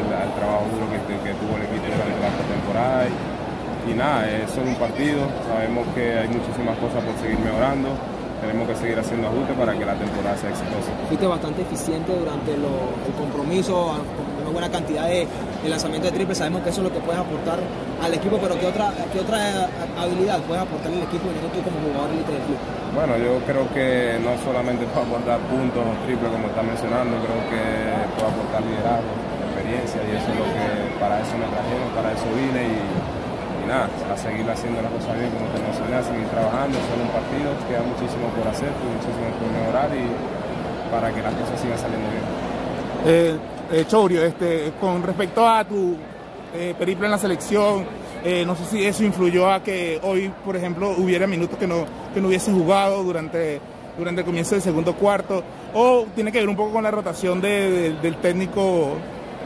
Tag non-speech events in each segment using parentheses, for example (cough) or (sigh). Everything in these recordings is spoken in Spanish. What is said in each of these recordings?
al, trabajo duro que, tuvo el equipo durante la temporada. Y, y nada, es solo un partido, sabemos que hay muchísimas cosas por seguir mejorando tenemos que seguir haciendo ajustes para que la temporada sea exitosa. Fuiste bastante eficiente durante el compromiso, con una buena cantidad de, lanzamiento de triple. Sabemos que eso es lo que puedes aportar al equipo, pero ¿qué otra, qué otra habilidad puedes aportar al equipo y tú como jugador élite del club? Bueno, yo creo que no solamente (laughs) puedo aportar puntos o triples como está mencionando, creo que puedo aportar liderazgo, y eso es lo que para eso me trajeron, para eso vine y nada, a seguir haciendo las cosas bien como te mencioné, a seguir trabajando, son un partido, queda muchísimo por hacer, muchísimo por mejorar y para que las cosas sigan saliendo bien. Eh, eh este, con respecto a tu eh, periplo en la selección, eh, no sé si eso influyó a que hoy, por ejemplo, hubiera minutos que no, que no hubiese jugado durante, durante el comienzo del segundo cuarto, o tiene que ver un poco con la rotación del técnico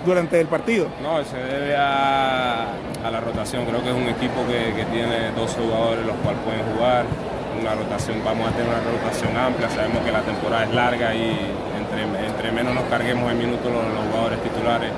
durante el partido? No, se debe a, la rotación. Creo que es un equipo que, tiene dos jugadores los cuales pueden jugar. Una rotación, vamos a tener una rotación amplia. Sabemos que la temporada es larga y entre, entre menos nos carguemos en minutos los, jugadores titulares,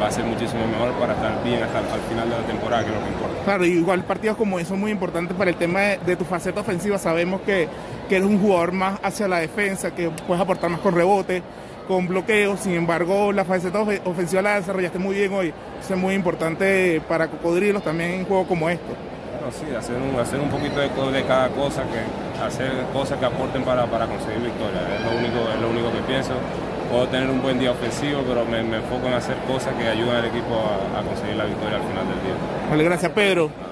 va a ser muchísimo mejor para estar bien hasta el final de la temporada, que es lo que importa. Claro, igual partidos como esos son muy importantes para el tema de, tu faceta ofensiva. Sabemos que, que, eres un jugador más hacia la defensa, que puedes aportar más con rebote con bloqueo, sin embargo la faceta ofensiva la desarrollaste muy bien hoy, eso es muy importante para Cocodrilos también en un juego como este. Bueno, sí, hacer un, hacer un poquito de, de cada cosa, que hacer cosas que aporten para, para conseguir victoria, es lo, único, es lo único que pienso. Puedo tener un buen día ofensivo, pero me, enfoco en hacer cosas que ayuden al equipo a, a conseguir la victoria al final del día. Vale, gracias Pedro.